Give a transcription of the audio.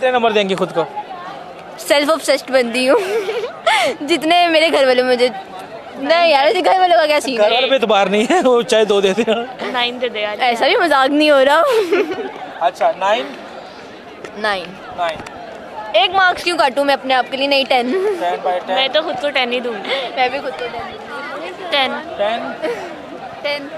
कितने नंबर देंगे खुद को? सेल्फ ऑब्सेस्ड बनती हूँ। जितने मेरे घर वाले मुझे नहीं यार घर वालों का क्या सीन घर है? वाले पे तो इतबार नहीं है वो चाहे दो देते हैं नाइन दे दे यार। ऐसा भी मज़ाक नहीं हो रहा। अच्छा नाइन नाइन नाइन एक मार्क्स क्यों काटूं मैं अपने आप के लिए? नहीं टेन मैं तो खुद को टेन ही दूँगी। मैं भी खुद को टेन टेन टेन